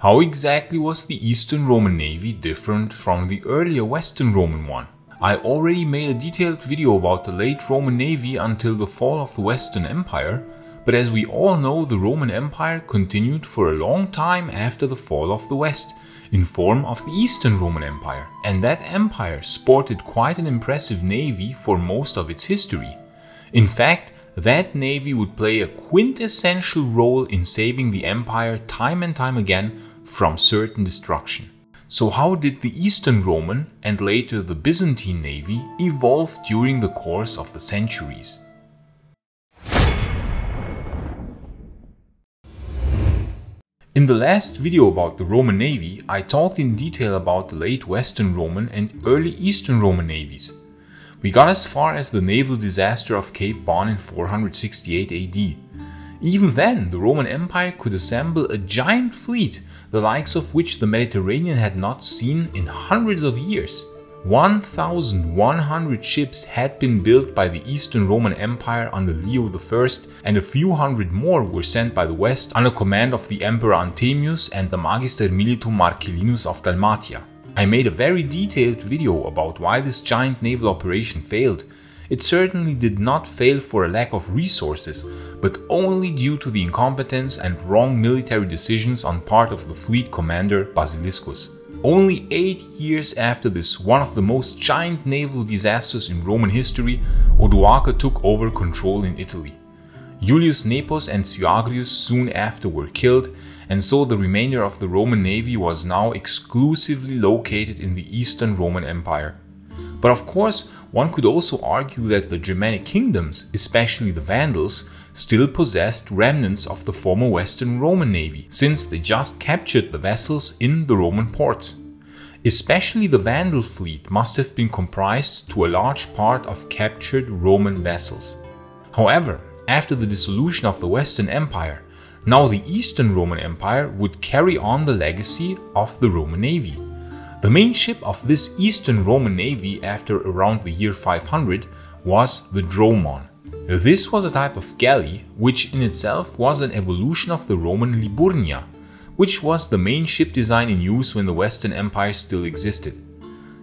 How exactly was the Eastern Roman Navy different from the earlier Western Roman one? I already made a detailed video about the late Roman Navy until the fall of the Western Empire, but as we all know the Roman Empire continued for a long time after the fall of the West, in form of the Eastern Roman Empire, and that empire sported quite an impressive navy for most of its history. In fact, that navy would play a quintessential role in saving the empire time and time again from certain destruction. So how did the Eastern Roman and later the Byzantine navy evolve during the course of the centuries? In the last video about the Roman Navy, I talked in detail about the late Western Roman and early Eastern Roman navies. We got as far as the naval disaster of Cape Bon in 468 AD. Even then, the Roman Empire could assemble a giant fleet, the likes of which the Mediterranean had not seen in hundreds of years. 1,100 ships had been built by the Eastern Roman Empire under Leo I, and a few hundred more were sent by the West under command of the Emperor Anthemius and the Magister Militum Marcellinus of Dalmatia. I made a very detailed video about why this giant naval operation failed. It certainly did not fail for a lack of resources, but only due to the incompetence and wrong military decisions on part of the fleet commander Basiliscus. Only eight years after this, one of the most giant naval disasters in Roman history, Odoacer took over control in Italy. Julius Nepos and Syagrius soon after were killed, and so the remainder of the Roman navy was now exclusively located in the Eastern Roman Empire. But of course, one could also argue that the Germanic kingdoms, especially the Vandals, still possessed remnants of the former Western Roman navy, since they just captured the vessels in the Roman ports. Especially the Vandal fleet must have been comprised to a large part of captured Roman vessels. However, after the dissolution of the Western Empire, now the Eastern Roman Empire would carry on the legacy of the Roman navy. The main ship of this Eastern Roman navy after around the year 500 was the Dromon, this was a type of galley, which in itself was an evolution of the Roman Liburnia, which was the main ship design in use when the Western Empire still existed.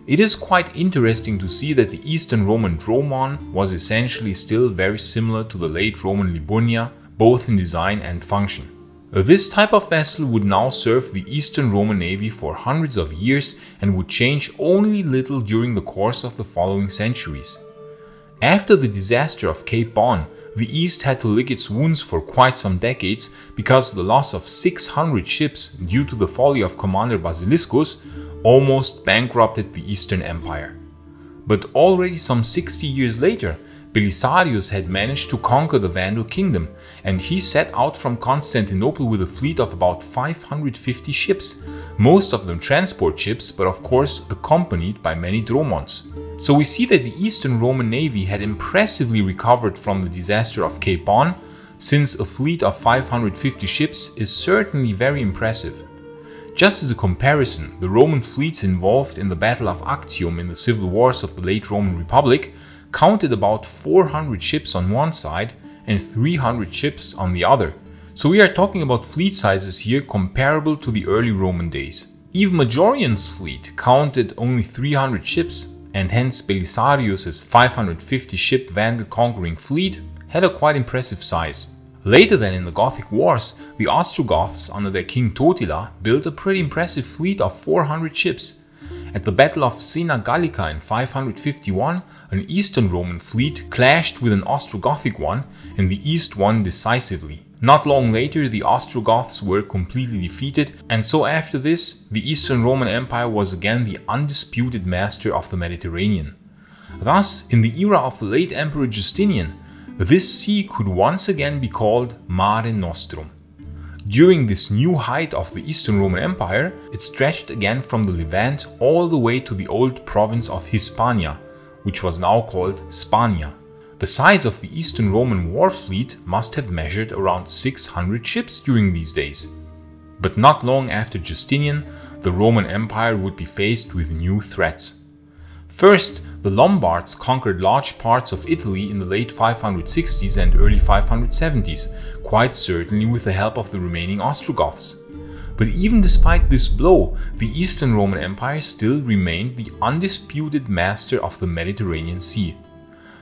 It is quite interesting to see that the Eastern Roman Dromon was essentially still very similar to the late Roman Liburnia, both in design and function. Uh, this type of vessel would now serve the Eastern Roman Navy for hundreds of years and would change only little during the course of the following centuries. After the disaster of Cape Bon, the East had to lick its wounds for quite some decades because the loss of 600 ships due to the folly of Commander Basiliscus almost bankrupted the Eastern Empire. But already some 60 years later, Belisarius had managed to conquer the Vandal kingdom, and he set out from Constantinople with a fleet of about 550 ships, most of them transport ships, but of course accompanied by many dromons. So we see that the Eastern Roman navy had impressively recovered from the disaster of Cape Bon, since a fleet of 550 ships is certainly very impressive. Just as a comparison, the Roman fleets involved in the Battle of Actium in the civil wars of the late Roman Republic counted about 400 ships on one side and 300 ships on the other. So we are talking about fleet sizes here comparable to the early Roman days. Even Majorian's fleet counted only 300 ships and hence Belisarius' 550 ship Vandal conquering fleet had a quite impressive size. Later then in the Gothic Wars, the Ostrogoths under their king Totila built a pretty impressive fleet of 400 ships at the Battle of Sena Gallica in 551, an Eastern Roman fleet clashed with an Ostrogothic one and the East won decisively. Not long later the Ostrogoths were completely defeated and so after this the Eastern Roman Empire was again the undisputed master of the Mediterranean. Thus, in the era of the late Emperor Justinian, this sea could once again be called Mare Nostrum. During this new height of the Eastern Roman Empire, it stretched again from the Levant all the way to the old province of Hispania, which was now called Spania. The size of the Eastern Roman war fleet must have measured around 600 ships during these days. But not long after Justinian, the Roman Empire would be faced with new threats. First, the Lombards conquered large parts of Italy in the late 560s and early 570s, quite certainly with the help of the remaining Ostrogoths. But even despite this blow, the Eastern Roman Empire still remained the undisputed master of the Mediterranean Sea.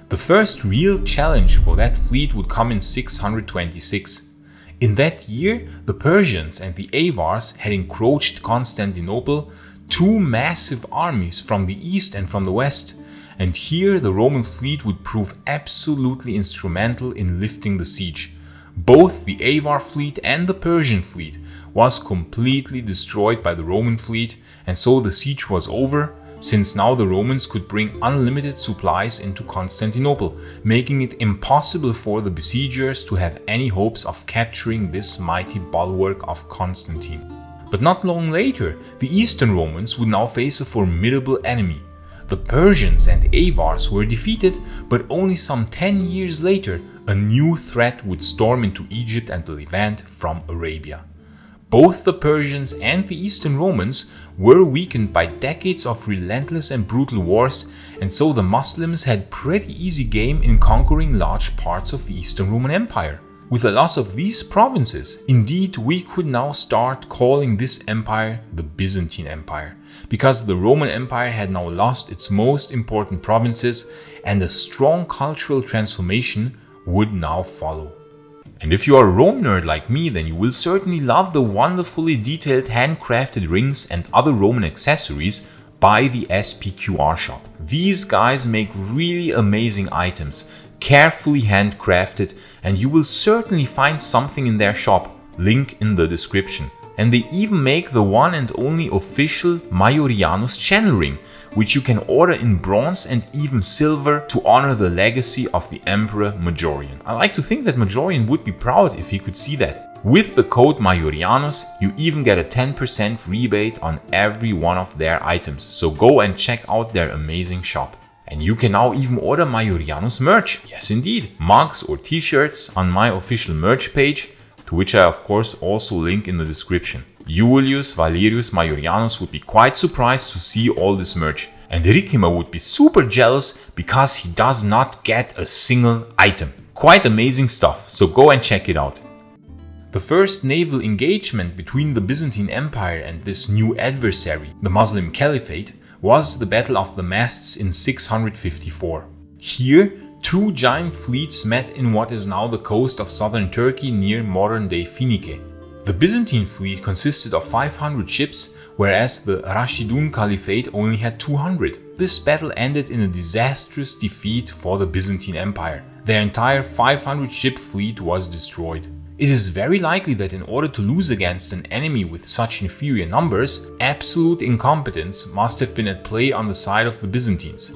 The first real challenge for that fleet would come in 626. In that year, the Persians and the Avars had encroached Constantinople, two massive armies from the east and from the west, and here the Roman fleet would prove absolutely instrumental in lifting the siege. Both the Avar fleet and the Persian fleet was completely destroyed by the Roman fleet, and so the siege was over, since now the Romans could bring unlimited supplies into Constantinople, making it impossible for the besiegers to have any hopes of capturing this mighty bulwark of Constantine. But not long later, the Eastern Romans would now face a formidable enemy. The Persians and Avars were defeated, but only some 10 years later, a new threat would storm into Egypt and the Levant from Arabia. Both the Persians and the Eastern Romans were weakened by decades of relentless and brutal wars, and so the Muslims had pretty easy game in conquering large parts of the Eastern Roman Empire. With the loss of these provinces, indeed we could now start calling this empire the Byzantine Empire, because the Roman Empire had now lost its most important provinces and a strong cultural transformation would now follow. And if you are a Rome nerd like me, then you will certainly love the wonderfully detailed handcrafted rings and other Roman accessories by the SPQR shop. These guys make really amazing items, carefully handcrafted, and you will certainly find something in their shop, link in the description. And they even make the one and only official Maiorianus channel ring, which you can order in bronze and even silver to honor the legacy of the Emperor Majorian. I like to think that Majorian would be proud if he could see that. With the code Maiorianus, you even get a 10% rebate on every one of their items, so go and check out their amazing shop. And you can now even order Maiorianus merch. Yes indeed, mugs or t-shirts on my official merch page, to which I of course also link in the description. Julius Valerius Majorianus would be quite surprised to see all this merch. And Ricimer would be super jealous because he does not get a single item. Quite amazing stuff, so go and check it out. The first naval engagement between the Byzantine Empire and this new adversary, the Muslim Caliphate, was the Battle of the Masts in 654. Here, two giant fleets met in what is now the coast of southern Turkey near modern-day Finike. The Byzantine fleet consisted of 500 ships, whereas the Rashidun Caliphate only had 200. This battle ended in a disastrous defeat for the Byzantine Empire. Their entire 500 ship fleet was destroyed. It is very likely that in order to lose against an enemy with such inferior numbers, absolute incompetence must have been at play on the side of the Byzantines.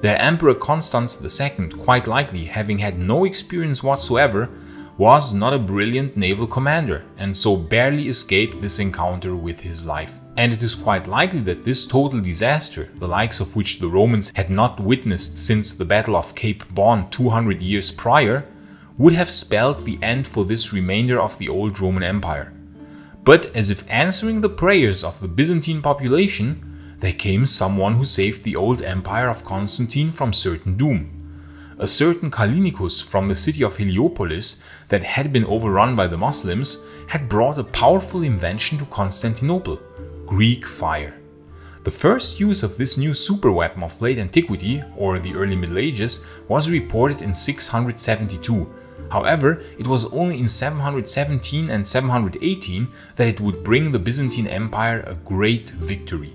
Their Emperor Constans II, quite likely having had no experience whatsoever, was not a brilliant naval commander and so barely escaped this encounter with his life. And it is quite likely that this total disaster, the likes of which the Romans had not witnessed since the Battle of Cape Bon 200 years prior, would have spelled the end for this remainder of the old Roman Empire. But as if answering the prayers of the Byzantine population, there came someone who saved the old empire of Constantine from certain doom a certain Callinicus from the city of Heliopolis that had been overrun by the Muslims had brought a powerful invention to Constantinople, Greek fire. The first use of this new superweapon of late antiquity, or the early Middle Ages, was reported in 672. However, it was only in 717 and 718 that it would bring the Byzantine Empire a great victory.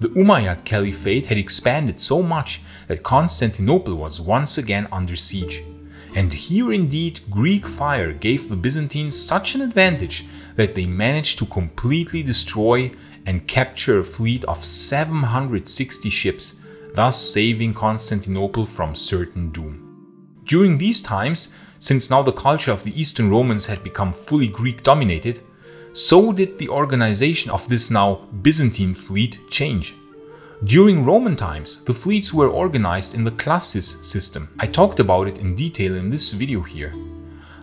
The Umayyad Caliphate had expanded so much that Constantinople was once again under siege. And here indeed Greek fire gave the Byzantines such an advantage that they managed to completely destroy and capture a fleet of 760 ships, thus saving Constantinople from certain doom. During these times, since now the culture of the Eastern Romans had become fully Greek dominated, so did the organization of this now Byzantine fleet change. During Roman times, the fleets were organized in the classis system. I talked about it in detail in this video here.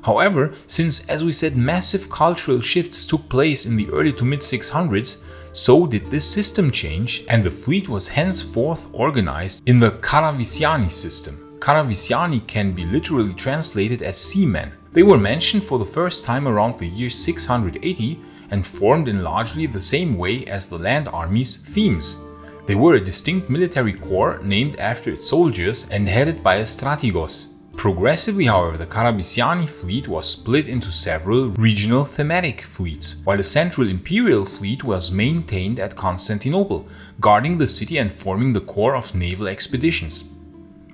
However, since as we said massive cultural shifts took place in the early to mid 600s, so did this system change and the fleet was henceforth organized in the Carabisiani system. Carabisiani can be literally translated as seamen. They were mentioned for the first time around the year 680 and formed in largely the same way as the land army's themes. They were a distinct military corps named after its soldiers and headed by a strategos. Progressively, however, the Carabisiani fleet was split into several regional thematic fleets, while the central imperial fleet was maintained at Constantinople, guarding the city and forming the core of naval expeditions.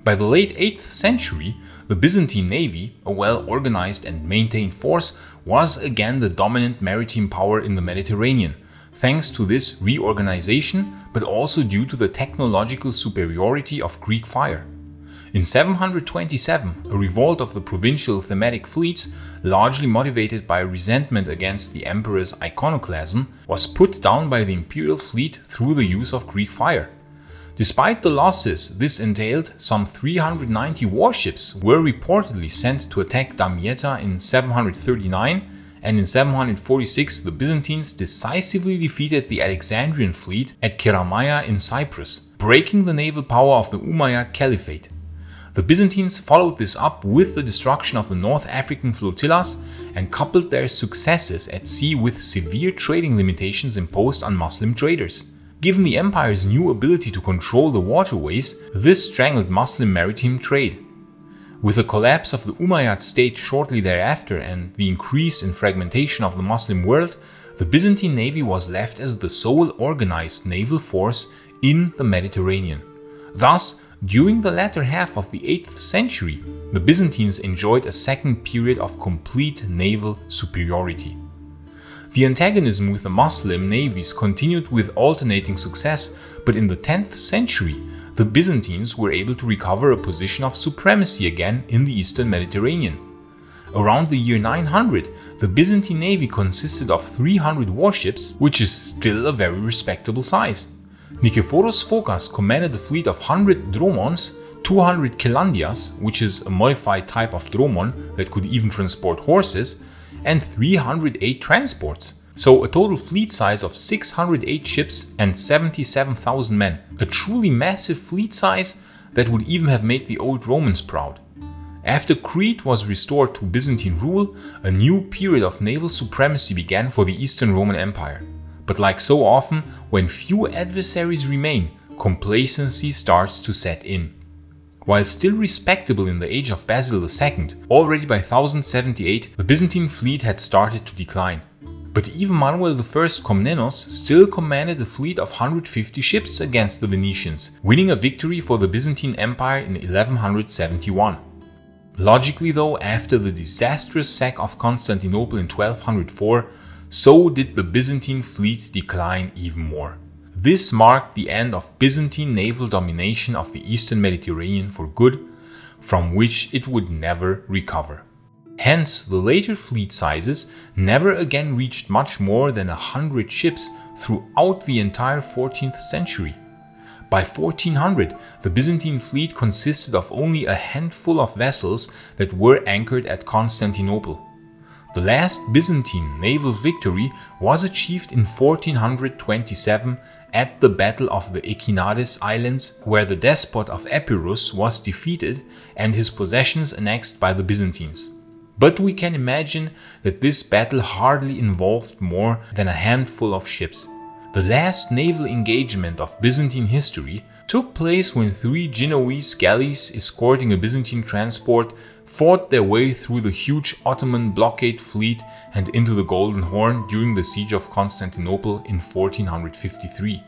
By the late 8th century, the Byzantine navy, a well-organized and maintained force, was again the dominant maritime power in the Mediterranean, thanks to this reorganization, but also due to the technological superiority of Greek fire. In 727, a revolt of the provincial thematic fleets, largely motivated by resentment against the emperor's iconoclasm, was put down by the imperial fleet through the use of Greek fire. Despite the losses this entailed, some 390 warships were reportedly sent to attack Damietta in 739 and in 746 the Byzantines decisively defeated the Alexandrian fleet at Keramaia in Cyprus, breaking the naval power of the Umayyad Caliphate. The Byzantines followed this up with the destruction of the North African flotillas and coupled their successes at sea with severe trading limitations imposed on Muslim traders. Given the empire's new ability to control the waterways, this strangled Muslim maritime trade. With the collapse of the Umayyad state shortly thereafter and the increase in fragmentation of the Muslim world, the Byzantine navy was left as the sole organized naval force in the Mediterranean. Thus, during the latter half of the 8th century, the Byzantines enjoyed a second period of complete naval superiority. The antagonism with the Muslim navies continued with alternating success, but in the 10th century, the Byzantines were able to recover a position of supremacy again in the eastern Mediterranean. Around the year 900, the Byzantine navy consisted of 300 warships, which is still a very respectable size. Nikephoros Phokas commanded a fleet of 100 dromons, 200 chelandias, which is a modified type of dromon that could even transport horses, and 308 transports. So a total fleet size of 608 ships and 77,000 men. A truly massive fleet size that would even have made the old Romans proud. After Crete was restored to Byzantine rule, a new period of naval supremacy began for the Eastern Roman Empire. But like so often, when few adversaries remain, complacency starts to set in. While still respectable in the age of Basil II, already by 1078 the Byzantine fleet had started to decline. But even Manuel I Komnenos still commanded a fleet of 150 ships against the Venetians, winning a victory for the Byzantine Empire in 1171. Logically though, after the disastrous sack of Constantinople in 1204, so did the Byzantine fleet decline even more. This marked the end of Byzantine naval domination of the eastern Mediterranean for good, from which it would never recover. Hence, the later fleet sizes never again reached much more than a hundred ships throughout the entire 14th century. By 1400, the Byzantine fleet consisted of only a handful of vessels that were anchored at Constantinople. The last Byzantine naval victory was achieved in 1427 at the Battle of the Echinades Islands, where the despot of Epirus was defeated and his possessions annexed by the Byzantines. But we can imagine that this battle hardly involved more than a handful of ships. The last naval engagement of Byzantine history took place when three Genoese galleys escorting a Byzantine transport fought their way through the huge Ottoman blockade fleet and into the Golden Horn during the siege of Constantinople in 1453.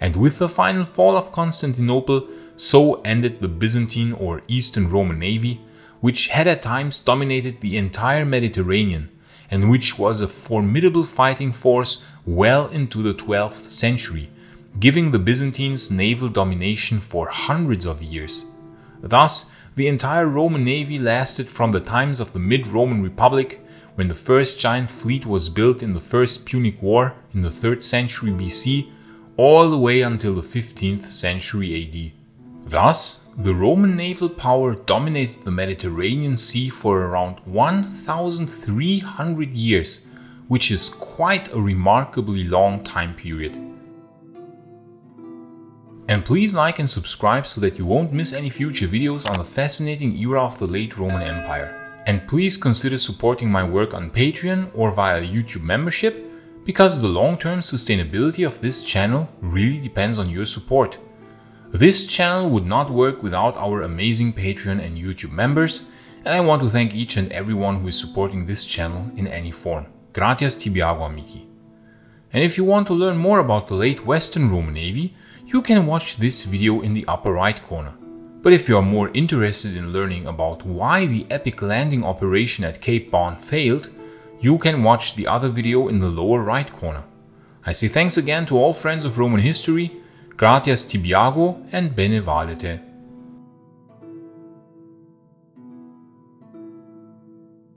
And with the final fall of Constantinople, so ended the Byzantine or Eastern Roman Navy, which had at times dominated the entire Mediterranean and which was a formidable fighting force well into the 12th century, giving the Byzantines naval domination for hundreds of years. Thus, the entire Roman navy lasted from the times of the mid-Roman Republic, when the first giant fleet was built in the First Punic War in the 3rd century BC, all the way until the 15th century AD. Thus, the Roman naval power dominated the Mediterranean Sea for around 1300 years, which is quite a remarkably long time period. And please like and subscribe so that you won't miss any future videos on the fascinating era of the late Roman Empire. And please consider supporting my work on Patreon or via YouTube membership, because the long-term sustainability of this channel really depends on your support. This channel would not work without our amazing Patreon and YouTube members, and I want to thank each and everyone who is supporting this channel in any form. Gratias tibiago amici. And if you want to learn more about the late Western Roman Navy, you can watch this video in the upper right corner. But if you are more interested in learning about why the epic landing operation at Cape Bon failed, you can watch the other video in the lower right corner. I say thanks again to all friends of Roman history, gratias tibiago and bene valete.